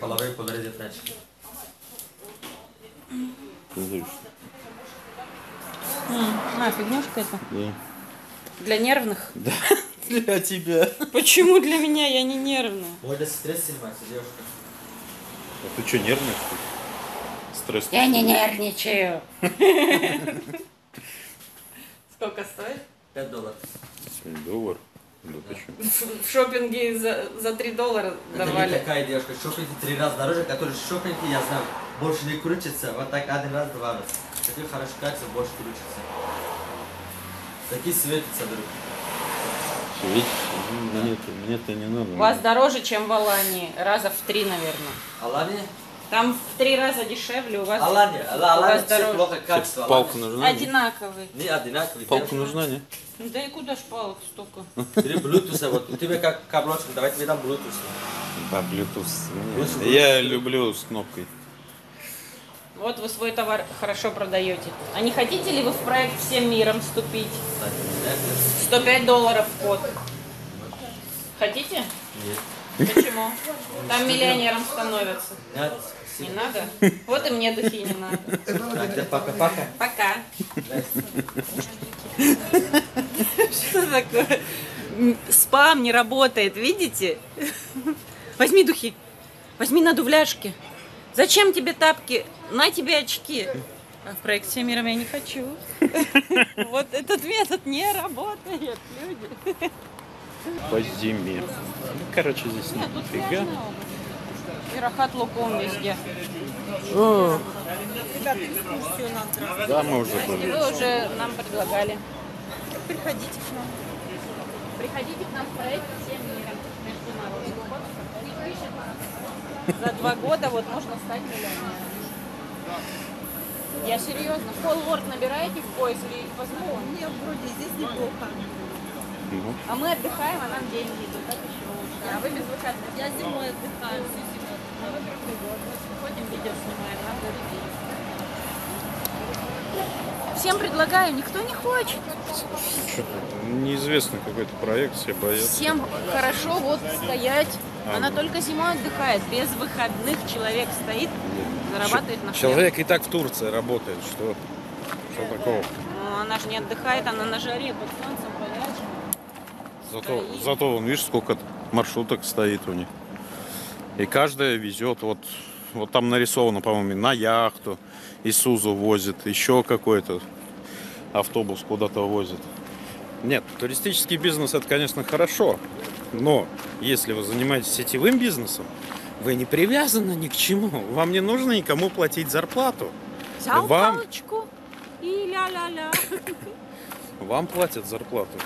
Половые поляризят значки. Слышь, А, фигнюшка это. да. Для нервных. Да, для тебя. Почему для меня? Я не нервная. Можно стресс снимать, девушка. А ты что, нервный? Стресс. Я не нервничаю. Сколько стоит? 5 долларов. Сегодня доллар. Что? В шопинге за, за 3 доллара Это не давали. такая девушка. Шопинг три раза дороже, который шопинг, я знаю, больше не крутится. Вот так один раз, два раза. Такой хороший качество, больше крутится. Такие светятся, друг. Видишь, мне-то, мне-то не надо. У вас дороже, чем в Алании. Раза в три, наверное. Алания? Там в три раза дешевле, у вас Алания. Алания вас все дороже. плохо качество. Палка нужна? одинаковый. Не одинаковый. Палка нужна, не? Ну Да и куда ж палок столько? Или Bluetooth, вот у тебя как каблучка, давай тебе дам Bluetooth. Да, Bluetooth. Я люблю с кнопкой. Вот вы свой товар хорошо продаете. А не хотите ли вы в проект всем миром вступить? Так, нет, 105 долларов вход. Хотите? нет. Почему? Там миллионером становятся. Нет. Не надо? Вот и мне духи не надо. Так, да, пока-пока. Пока. Что такое? Спам не работает, видите? Возьми духи. Возьми надувляшки. Зачем тебе тапки? На тебе очки. А в проекте «Всем миром» я не хочу. Вот этот метод не работает, люди. По зиме. Ну, короче, здесь Нет, тут нифига. И рахат луком везде. Да, мы уже были. Вы уже нам предлагали. Приходите к нам. Приходите к нам в проект «Всем миром». Международный. За два года вот можно стать миллионером. Я серьезно. Фоллорд набираете в поиск или возьму? Нет, вроде здесь неплохо. А мы отдыхаем, а нам деньги идут. Так еще лучше. А вы без выходных. Я зимой отдыхаю всю зиму. А мы круглый год. Ходим, видео снимаем, нам дают деньги. Всем предлагаю, никто не хочет. что-то неизвестный какой-то проект, все боятся. Всем хорошо вот стоять. А, Она только зимой отдыхает. Без выходных человек стоит, зарабатывает на хлеб. Человек и так в Турции работает, что, что такого? Ну, она же не отдыхает, она на жаре под солнцем. Зато, зато вон, видишь, сколько маршруток стоит у них. И каждая везет, вот, вот там нарисовано, по-моему, на яхту, Исузу возит, еще какой-то автобус куда-то возит. Нет, туристический бизнес это, конечно, хорошо, но если вы занимаетесь сетевым бизнесом, вы не привязаны ни к чему. Вам не нужно никому платить зарплату. Взял Вам- палочку и ля-ля-ля. Вам платят зарплату.